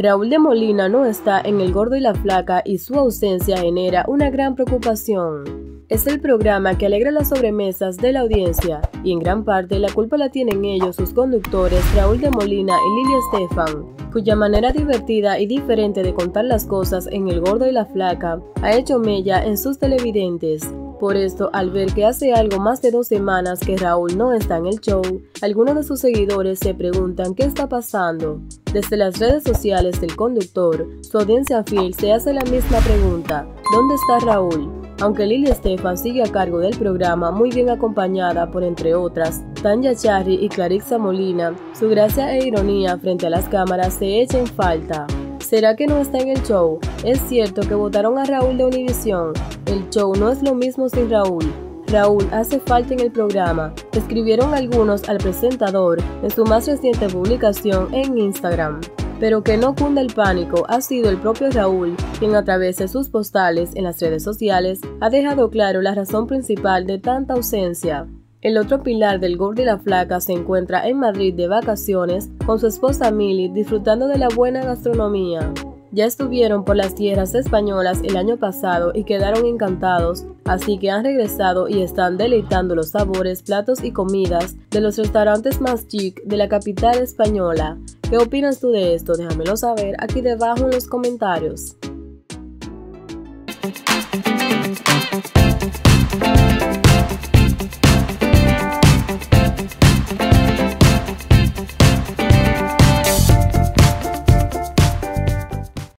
Raúl de Molina no está en El Gordo y la Flaca y su ausencia genera una gran preocupación. Es el programa que alegra las sobremesas de la audiencia y en gran parte la culpa la tienen ellos sus conductores Raúl de Molina y Lilia Estefan, cuya manera divertida y diferente de contar las cosas en El Gordo y la Flaca ha hecho mella en sus televidentes. Por esto, al ver que hace algo más de dos semanas que Raúl no está en el show, algunos de sus seguidores se preguntan qué está pasando. Desde las redes sociales del conductor, su audiencia fiel se hace la misma pregunta, ¿dónde está Raúl? Aunque Lili Estefan sigue a cargo del programa muy bien acompañada por entre otras Tanya Charry y Clarixa Molina, su gracia e ironía frente a las cámaras se echa en falta. ¿Será que no está en el show? Es cierto que votaron a Raúl de Univision. El show no es lo mismo sin Raúl. Raúl hace falta en el programa, escribieron algunos al presentador en su más reciente publicación en Instagram. Pero que no cunda el pánico ha sido el propio Raúl quien a través de sus postales en las redes sociales ha dejado claro la razón principal de tanta ausencia. El otro pilar del Gordo la Flaca se encuentra en Madrid de vacaciones con su esposa Milly disfrutando de la buena gastronomía. Ya estuvieron por las tierras españolas el año pasado y quedaron encantados, así que han regresado y están deleitando los sabores, platos y comidas de los restaurantes más chic de la capital española. ¿Qué opinas tú de esto? Déjamelo saber aquí debajo en los comentarios.